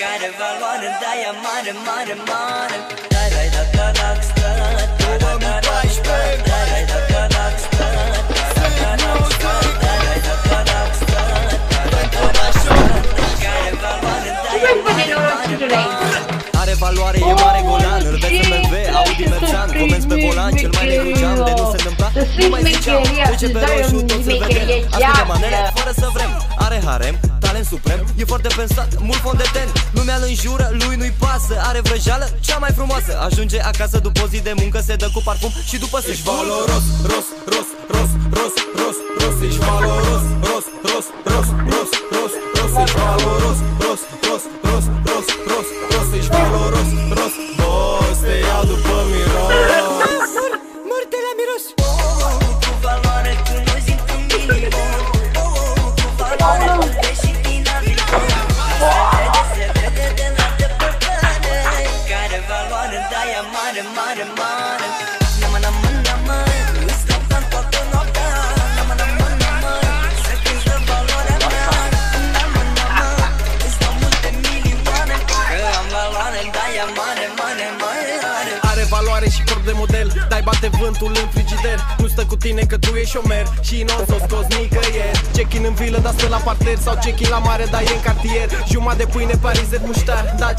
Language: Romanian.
Care valoare, da, e mare, mare, mare Tarai da canac stă Tarai da canac stă Tarai da canac stă Tarai da canac stă Tarai da canac stă Tarai da canac stă Care valoare, da, e mare, mare, mare Are valoare, e mare golan Îl vezi în BMW, Audi Mercean Comenzi pe volan, cel mai negru întâmpla, nu mai ziceam Trece pe roșu, toți îl vedem Ascunde manele, fără să vrem Are harem, talent suprem E foarte pensat, mult fond de ten Lumea îl înjură, lui nu-i pasă Are vrăjeală, cea mai frumoasă Ajunge acasă după o zi de muncă Se dă cu parfum și după se Ești valoros, ros, ros, ros, ros, ros, ros Ești valoros, ros, ros, ros, ros, ros, ros Ești valoros, ros, ros, ros, ros, mare, mare, mare Nama, nama, nama Îți cantam toată noaptea Nama, nama, nama Să cântă valoarea mea Nama, nama Îți dau multe milioane Că am valoare, da, e mare, mare, mare, mare Are valoare și corp de model Dai bate vântul în frigider. Nu stă cu tine că tu ești șomer Și nu o să o scoți nicăieri Check-in în vilă, dar stă la parter Sau check-in la mare, dar e în cartier. Jumătate de pâine, parizer, muștar Da,